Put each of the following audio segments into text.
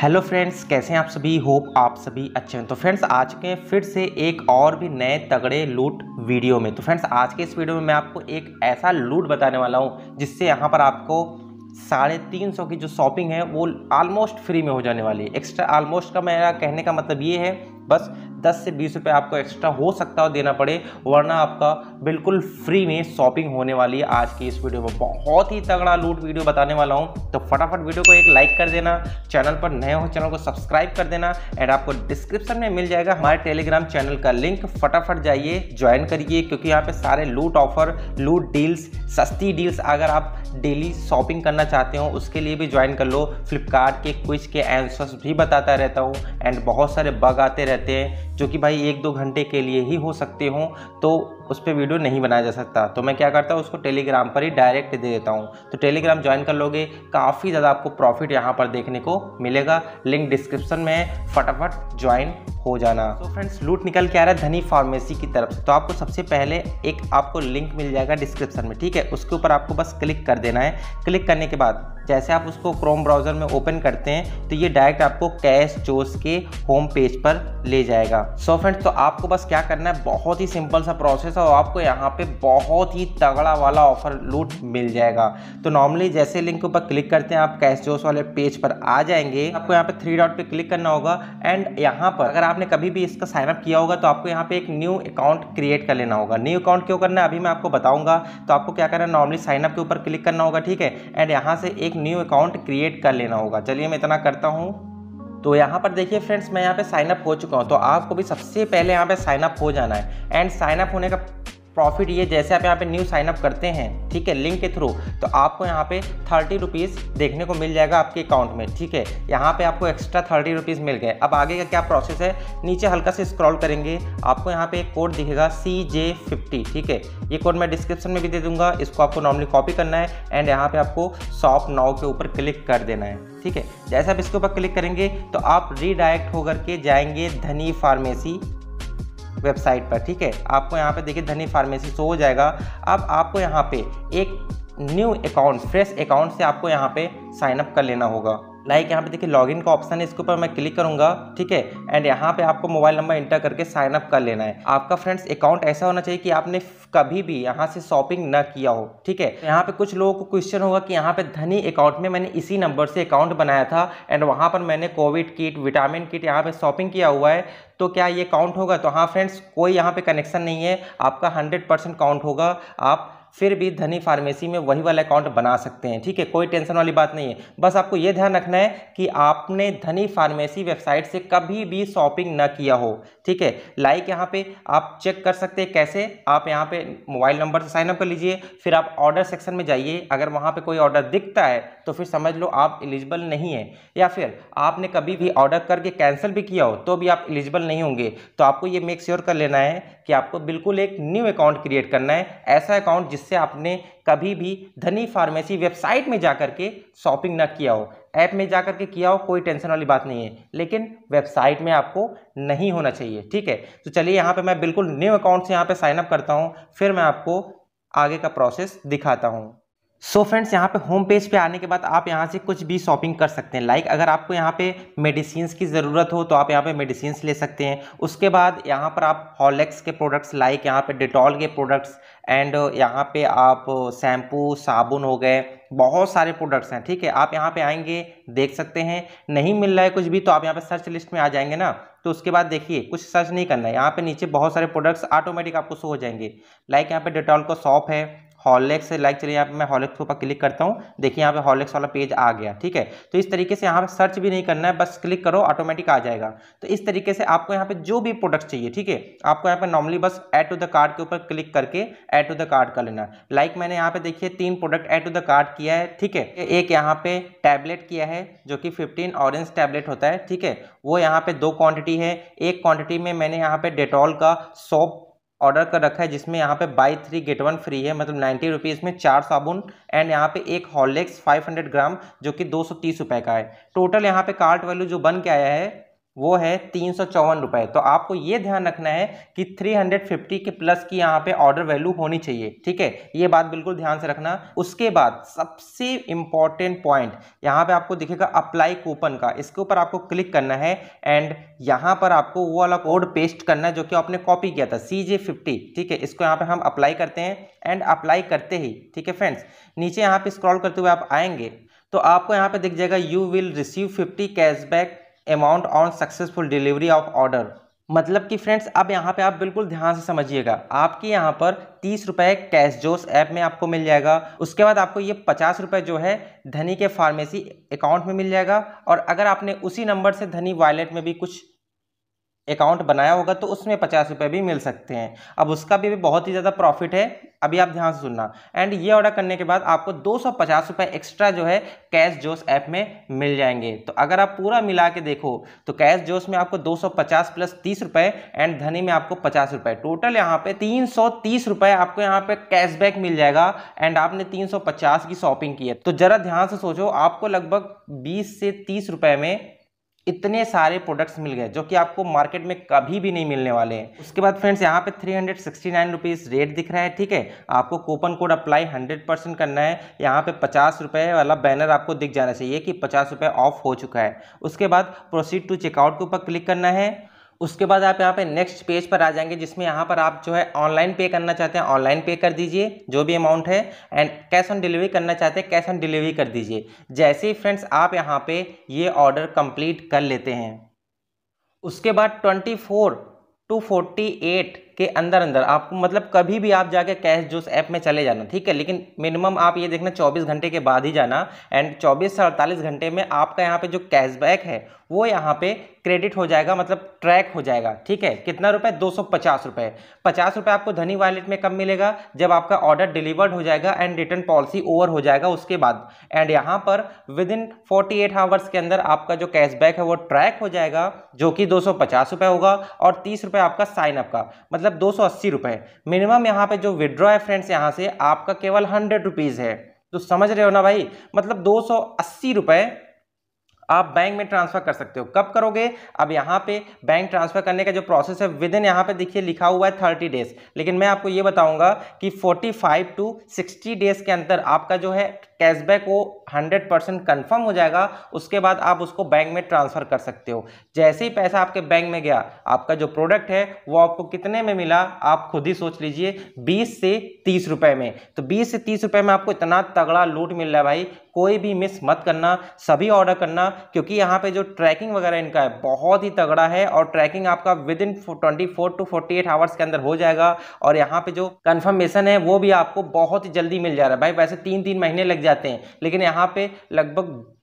Hello friends, कैसे हैं आप सभी? होप आप सभी अच्छे हैं। तो फ्रेंड्स, आज के फिर से एक और भी नए तगड़े लूट वीडियो में। तो फ्रेंड्स, आज के इस वीडियो में मैं आपको एक ऐसा लूट बताने वाला हूँ, जिससे यहाँ पर आपको साढ़े तीन सौ की जो शॉपिंग है, वो ऑलमोस्ट फ्री में हो जाने वाली है। एक्स्ट्रा ऑलमोस्ट का मेरा कहने का मतलब ये है, बस दस से बीस रुपये आपको एक्स्ट्रा हो सकता है देना पड़े, वरना आपका बिल्कुल फ्री में शॉपिंग होने वाली है आज की इस वीडियो में। बहुत ही तगड़ा लूट वीडियो बताने वाला हूँ तो फटाफट वीडियो को एक लाइक कर देना चैनल पर नए हो चैनल को सब्सक्राइब कर देना एंड आपको डिस्क्रिप्शन में मिल जाएगा हमारे टेलीग्राम चैनल का लिंक फटाफट जाइए ज्वाइन करिए, क्योंकि यहाँ पे सारे लूट ऑफ़र लूट डील्स सस्ती डील्स अगर आप डेली शॉपिंग करना चाहते हो, उसके लिए भी ज्वाइन कर लो। फ्लिपकार्ट के क्विज के आंसर्स भी बताता रहता हूँ एंड बहुत सारे बग आते रहते हैं जो कि भाई एक दो घंटे के लिए ही हो सकते हों तो उस पर वीडियो नहीं बनाया जा सकता। तो मैं क्या करता हूँ, उसको टेलीग्राम पर ही डायरेक्ट दे देता हूँ। तो टेलीग्राम ज्वाइन कर लोगे, काफ़ी ज़्यादा आपको प्रॉफिट यहाँ पर देखने को मिलेगा। लिंक डिस्क्रिप्शन में है फटाफट ज्वाइन हो जाना। तो फ्रेंड्स लूट निकल के आ रहा है धनी फार्मेसी की तरफ़। से तो आपको सबसे पहले एक आपको लिंक मिल जाएगा डिस्क्रिप्शन में, ठीक है? उसके ऊपर आपको बस क्लिक कर देना है। क्लिक करने के बाद, जैसे आप उसको क्रोम ब्राउज़र में ओपन करते हैं तो ये डायरेक्ट आपको कैश जोस के होम पेज पर ले जाएगा। सो so फ्रेंड्स तो आपको बस क्या करना है, बहुत ही सिंपल सा प्रोसेस और आपको यहाँ पे बहुत ही तगड़ा वाला ऑफ़र लूट मिल जाएगा। तो नॉर्मली जैसे लिंक के ऊपर क्लिक करते हैं, आप कैश जोश वाले पेज पर आ जाएँगे। आपको यहाँ पे थ्री डॉट पे क्लिक करना होगा एंड यहाँ पर अगर आपने कभी भी इसका साइनअप किया होगा तो आपको यहाँ पे एक न्यू अकाउंट क्रिएट कर लेना होगा। न्यू अकाउंट क्यों करना है, अभी मैं आपको बताऊँगा। तो आपको क्या करना है नॉर्मली साइनअप के ऊपर क्लिक करना होगा, ठीक है? एंड यहाँ से एक न्यू अकाउंट क्रिएट कर लेना होगा। चलिए मैं इतना करता हूँ। तो यहाँ पर देखिए फ्रेंड्स मैं यहाँ पे साइनअप हो चुका हूँ। तो आपको भी सबसे पहले यहाँ पे साइनअप हो जाना है। एंड साइनअप होने का प्रॉफिट ये जैसे आप यहाँ पे न्यू साइनअप करते हैं, ठीक है लिंक के थ्रू तो आपको यहाँ पे थर्टी रुपीज़ देखने को मिल जाएगा आपके अकाउंट में, ठीक है। यहाँ पे आपको एक्स्ट्रा थर्टी रुपीज़ मिल गए। अब आगे का क्या प्रोसेस है? नीचे हल्का से स्क्रॉल करेंगे। आपको यहाँ पे एक कोड दिखेगा सी जे फिफ्टी ठीक है। ये कोड मैं डिस्क्रिप्शन में भी दे दूँगा, इसको आपको नॉर्मली कॉपी करना है एंड यहाँ पर आपको शॉप नाव के ऊपर क्लिक कर देना है, ठीक है। जैसे आप इसके ऊपर क्लिक करेंगे तो आप रीडायरेक्ट होकर के जाएँगे धनी फार्मेसी वेबसाइट पर, ठीक है? आपको यहाँ पे देखिए धनी फार्मेसी शो हो जाएगा। अब आपको यहाँ पे एक न्यू अकाउंट फ्रेश अकाउंट से आपको यहाँ पे साइन अप कर लेना होगा। लाइक यहाँ पे देखिए लॉगिन का ऑप्शन है, इसके ऊपर मैं क्लिक करूँगा, ठीक है? एंड यहाँ पे आपको मोबाइल नंबर इंटर करके साइन अप कर लेना है। आपका फ्रेंड्स अकाउंट ऐसा होना चाहिए कि आपने कभी भी यहाँ से शॉपिंग न किया हो, ठीक है? यहाँ पे कुछ लोगों को क्वेश्चन होगा कि यहाँ पे धनी अकाउंट में मैंने इसी नंबर से अकाउंट बनाया था एंड वहाँ पर मैंने कोविड किट विटामिन किट यहाँ पे शॉपिंग किया हुआ है तो क्या ये काउंट होगा? तो हाँ फ्रेंड्स कोई यहाँ पे कनेक्शन नहीं है, आपका हंड्रेड परसेंट काउंट होगा। आप फिर भी धनी फार्मेसी में वही वाला अकाउंट बना सकते हैं। ठीक है, कोई टेंशन वाली बात नहीं है। बस आपको ये ध्यान रखना है कि आपने धनी फार्मेसी वेबसाइट से कभी भी शॉपिंग ना किया हो। ठीक है, लाइक यहाँ पे आप चेक कर सकते हैं कैसे। आप यहाँ पे मोबाइल नंबर से साइनअप कर लीजिए, फिर आप ऑर्डर सेक्शन में जाइए। अगर वहाँ पर कोई ऑर्डर दिखता है तो फिर समझ लो आप एलिजिबल नहीं है। या फिर आपने कभी भी ऑर्डर करके कैंसिल भी किया हो तो भी आप एलिजिबल नहीं होंगे। तो आपको ये मेक श्योर कर लेना है कि आपको बिल्कुल एक न्यू अकाउंट क्रिएट करना है। ऐसा अकाउंट जिससे आपने कभी भी धनी फार्मेसी वेबसाइट में जाकर के शॉपिंग ना किया हो। ऐप में जाकर के किया हो, कोई टेंशन वाली बात नहीं है। लेकिन वेबसाइट में आपको नहीं होना चाहिए, ठीक है? तो चलिए यहाँ पे मैं बिल्कुल न्यू अकाउंट से यहाँ पे साइनअप करता हूँ, फिर मैं आपको आगे का प्रोसेस दिखाता हूँ। सो फ्रेंड्स यहाँ पे होम पेज पे आने के बाद आप यहाँ से कुछ भी शॉपिंग कर सकते हैं। लाइक like अगर आपको यहाँ पे मेडिसिन की ज़रूरत हो तो आप यहाँ पे मेडिसिन ले सकते हैं। उसके बाद यहाँ पर आप हॉलेक्स के प्रोडक्ट्स लाइक यहाँ पे डिटॉल के प्रोडक्ट्स एंड यहाँ पे आप शैम्पू साबुन हो गए, बहुत सारे प्रोडक्ट्स हैं, ठीक है? आप यहाँ पे आएँगे, देख सकते हैं। नहीं मिल रहा है कुछ भी तो आप यहाँ पे सर्च लिस्ट में आ जाएँगे ना। तो उसके बाद देखिए, कुछ सर्च नहीं करना है। यहाँ पे नीचे बहुत सारे प्रोडक्ट्स ऑटोमेटिक आपको शो हो जाएँगे। लाइक यहाँ पे डिटॉल का शॉप है। हॉलेक्स से लाइक चलिए यहाँ पे मैं हॉलेक्स के ऊपर क्लिक करता हूँ। देखिए यहाँ पे हॉलेक्स वाला पेज आ गया, ठीक है? तो इस तरीके से यहाँ पे सर्च भी नहीं करना है, बस क्लिक करो ऑटोमेटिक आ जाएगा। तो इस तरीके से आपको यहाँ पे जो भी प्रोडक्ट चाहिए, ठीक है? आपको यहाँ पे नॉर्मली बस एड टू द कार्ड के ऊपर क्लिक करके एड टू द कार्ड कर लेना। लाइक मैंने यहाँ पे देखिए तीन product add to the cart किया है, ठीक है? एक यहाँ पे टैबलेट किया है, जो कि फिफ्टीन ऑरेंज टैबलेट होता है, ठीक है? वो यहाँ पे दो क्वांटिटी है। एक क्वांटिटी में मैंने यहाँ पे डेटॉल का सोप ऑर्डर कर रखा है, जिसमें यहाँ पे buy three get one free है मतलब नाइन्टी रुपीज़ में चार साबुन एंड यहाँ पे एक हॉलेक्स फाइव हंड्रेड ग्राम, जो कि दो सौ तीस रुपये का है। टोटल यहाँ पे कार्ट वैल्यू जो बन के आया है वो है तीन सौ चौवन रुपये तो आपको ये ध्यान रखना है कि 350 के प्लस की यहाँ पे ऑर्डर वैल्यू होनी चाहिए, ठीक है? ये बात बिल्कुल ध्यान से रखना। उसके बाद सबसे इंपॉर्टेंट पॉइंट यहाँ पे आपको दिखेगा अप्लाई कूपन का। इसके ऊपर आपको क्लिक करना है एंड यहाँ पर आपको वो वाला कोड पेस्ट करना है जो कि आपने कॉपी किया था सी जे फिफ्टी ठीक है? इसको यहाँ पर हम अप्लाई करते हैं एंड अप्लाई करते ही, ठीक है फ्रेंड्स नीचे यहाँ पर स्क्रॉल करते हुए आप आएँगे तो आपको यहाँ पर दिख जाएगा you will receive fifty cashback amount on successful delivery of order मतलब कि फ्रेंड्स अब यहाँ पे आप बिल्कुल ध्यान से समझिएगा। आपके यहाँ पर तीस रुपये कैश जोस ऐप में आपको मिल जाएगा। उसके बाद आपको ये पचास रुपये जो है, धनी के फार्मेसी अकाउंट में मिल जाएगा। और अगर आपने उसी नंबर से धनी वॉलेट में भी कुछ अकाउंट बनाया होगा तो उसमें पचास रुपये भी मिल सकते हैं। अब उसका भी बहुत ही ज़्यादा प्रॉफिट है, अभी आप ध्यान से सुनना। एंड ये ऑर्डर करने के बाद आपको दो सौ पचास रुपये एक्स्ट्रा जो है कैश जोश ऐप में मिल जाएँगे। तो अगर आप पूरा मिला के देखो तो कैश जोश में आपको दो सौ पचास प्लस तीस रुपये एंड धनी में आपको पचास रुपये टोटल यहाँ पे तीन सौ तीस रुपये आपको यहाँ पे कैशबैक मिल जाएगा एंड आपने तीन सौ पचास की शॉपिंग की है। तो ज़रा ध्यान से सोचो, आपको लगभग बीस से तीस रुपये में इतने सारे प्रोडक्ट्स मिल गए, जो कि आपको मार्केट में कभी भी नहीं मिलने वाले हैं। उसके बाद फ्रेंड्स यहाँ पे three hundred sixty nine rupees rate दिख रहा है, ठीक है? आपको coupon code apply hundred percent करना है। यहाँ पे पचास रुपये वाला बैनर आपको दिख जाना चाहिए कि पचास रुपये ऑफ़ हो चुका है। उसके बाद प्रोसीड टू चेकआउट के ऊपर क्लिक करना है। उसके बाद आप यहाँ पे नेक्स्ट पेज पर आ जाएँगे, जिसमें यहाँ पर आप जो है ऑनलाइन पे करना चाहते हैं ऑनलाइन पे कर दीजिए, जो भी अमाउंट है एंड कैश ऑन डिलीवरी करना चाहते हैं कैश ऑन डिलीवरी कर दीजिए। जैसे ही फ्रेंड्स आप यहाँ पे ये ऑर्डर कंप्लीट कर लेते हैं, उसके बाद twenty four to forty eight के अंदर अंदर आपको मतलब कभी भी आप जाके कैश जूस ऐप में चले जाना, ठीक है? लेकिन मिनिमम आप ये देखना 24 घंटे के बाद ही जाना एंड 24 से अड़तालीस घंटे में आपका यहाँ पे जो कैशबैक है वो यहाँ पे क्रेडिट हो जाएगा मतलब ट्रैक हो जाएगा, ठीक है? कितना रुपए? दो सौ पचास रुपये पचास रुपये आपको धनी वॉलेट में कब मिलेगा? जब आपका ऑर्डर डिलीवर्ड हो जाएगा एंड रिटर्न पॉलिसी ओवर हो जाएगा उसके बाद। एंड यहाँ पर within forty eight hours के अंदर आपका जो कैशबैक है वो ट्रैक हो जाएगा, जो कि दो सौ पचास रुपये होगा और तीस रुपये आपका साइन अप का मतलब दो सौ अस्सी रुपये मिनिमम यहाँ पे जो विड्रॉ है फ्रेंड्स यहाँ से आपका केवल हंड्रेड रुपीज़ है। तो समझ रहे हो ना भाई? मतलब दो सौ अस्सी रुपये आप बैंक में ट्रांसफ़र कर सकते हो। कब करोगे? अब यहाँ पे बैंक ट्रांसफ़र करने का जो प्रोसेस है विद इन यहाँ पे देखिए लिखा हुआ है थर्टी डेज़ लेकिन मैं आपको ये बताऊँगा कि forty five to sixty days के अंदर आपका जो है कैशबैक वो हंड्रेड परसेंट कन्फर्म हो जाएगा, उसके बाद आप उसको बैंक में ट्रांसफ़र कर सकते हो। जैसे ही पैसा आपके बैंक में गया, आपका जो प्रोडक्ट है, वो आपको कितने में मिला, आप खुद ही सोच लीजिए, बीस से तीस रुपए में। तो बीस से तीस रुपए में आपको इतना तगड़ा लूट मिल रहा है भाई, कोई भी मिस मत करना, सभी ऑर्डर करना, क्योंकि यहाँ पे जो ट्रैकिंग वगैरह इनका है, बहुत ही तगड़ा है और ट्रैकिंग आपका within twenty four to forty eight hours के अंदर हो जाएगा और यहाँ पे जो कन्फर्मेशन है, वो भी आपको बहुत ही जल्दी मिल जा रहा है। भाई, वैसे तीन तीन महीने लग जाते हैं। लेकिन यहाँ पे लगभग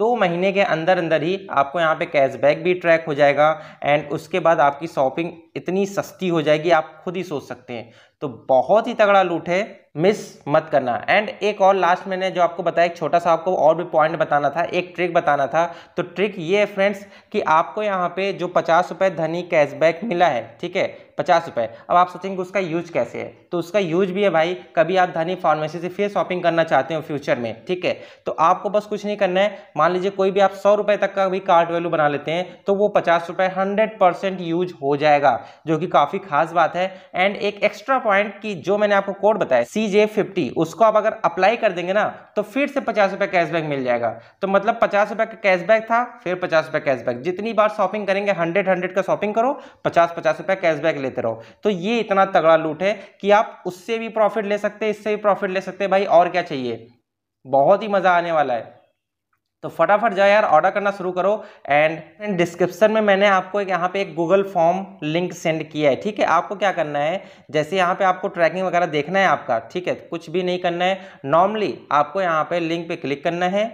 दो महीने के अंदर अंदर ही आपको यहाँ पे कैशबैक भी ट्रैक हो जाएगा एंड उसके बाद आपकी शॉपिंग इतनी सस्ती हो जाएगी, आप खुद ही सोच सकते हैं। तो बहुत ही तगड़ा लूट है मिस मत करना। एंड एक और लास्ट मैंने जो आपको बताया, एक छोटा सा आपको और भी पॉइंट बताना था, एक ट्रिक बताना था। तो ट्रिक ये है फ्रेंड्स कि आपको यहाँ पे जो पचास रुपये धनी कैशबैक मिला है, ठीक है पचास रुपये अब आप सोचेंगे उसका यूज़ कैसे है? तो उसका यूज़ भी है भाई, कभी आप धनी फार्मेसी से फिर शॉपिंग करना चाहते हो फ्यूचर में, ठीक है? तो आपको बस कुछ नहीं करना है। मान लीजिए कोई भी आप सौ रुपये तक का भी कार्ड वैल्यू बना लेते हैं तो वो पचास रुपये हंड्रेड परसेंट यूज़ हो जाएगा, जो कि काफ़ी खास बात है। एंड एक एक्स्ट्रा पॉइंट की जो मैंने आपको कोड बताया सी जे फिफ्टी उसको आप अगर अप्लाई कर देंगे ना तो फिर से पचास रुपये कैशबैक मिल जाएगा। तो मतलब पचास रुपये का कैशबैक था, फिर पचास रुपये कैशबैक। जितनी बार शॉपिंग करेंगे, हंड्रेड हंड्रेड का शॉपिंग करो, पचास पचास रुपये कैशबैक लेते रहो। तो ये इतना तगड़ा लूट है कि आप उससे भी प्रॉफिट ले सकते हैं, इससे भी प्रॉफिट ले सकते हैं। भाई, और क्या चाहिए? बहुत ही मज़ा आने वाला है। तो फटाफट जाओ यार ऑर्डर करना शुरू करो। एंड डिस्क्रिप्शन में मैंने आपको एक, यहाँ पे एक गूगल फॉर्म लिंक सेंड किया है, ठीक है? आपको क्या करना है? जैसे यहाँ पे आपको ट्रैकिंग वगैरह देखना है आपका, ठीक है? कुछ भी नहीं करना है। नॉर्मली आपको यहाँ पे लिंक पे क्लिक करना है।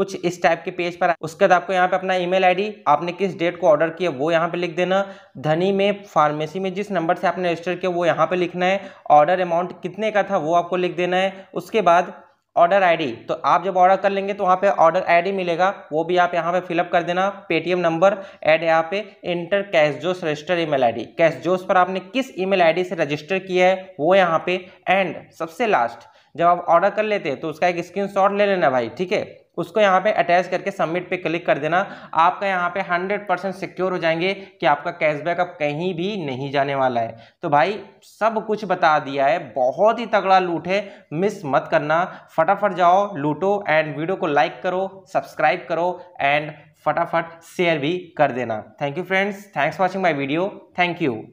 कुछ इस टाइप के पेज पर उसके बाद आपको यहाँ पे अपना ईमेल आईडी आपने किस डेट को ऑर्डर किया वो यहाँ पे लिख देना। धनी में फार्मेसी में जिस नंबर से आपने रजिस्टर किया वो यहाँ पे लिखना है। ऑर्डर अमाउंट कितने का था वो आपको लिख देना है। उसके बाद ऑर्डर आईडी तो आप जब ऑर्डर कर लेंगे तो वहाँ पे ऑर्डर आईडी मिलेगा। वो भी आप यहाँ पे फिलअप कर देना। पेटीएम नंबर ऐड यहाँ पे इंटर कैश जोस रजिस्टर ईमेल आईडी कैश जोस पर आपने किस ईमेल आईडी से रजिस्टर किया है वो यहाँ पे एंड सबसे लास्ट जब आप ऑर्डर कर लेते हैं तो उसका एक स्क्रीन ले लेना भाई, ठीक है? उसको यहाँ पे अटैच करके सबमिट पे क्लिक कर देना। आपका यहाँ पे हंड्रेड परसेंट सिक्योर हो जाएँगे कि आपका कैशबैक अब कहीं भी नहीं जाने वाला है। तो भाई, सब कुछ बता दिया है। बहुत ही तगड़ा लूट है। मिस मत करना। फटाफट जाओ, लूटो एंड वीडियो को लाइक करो सब्सक्राइब करो एंड फटाफट शेयर भी कर देना। Thank you friends thanks watching my video thank you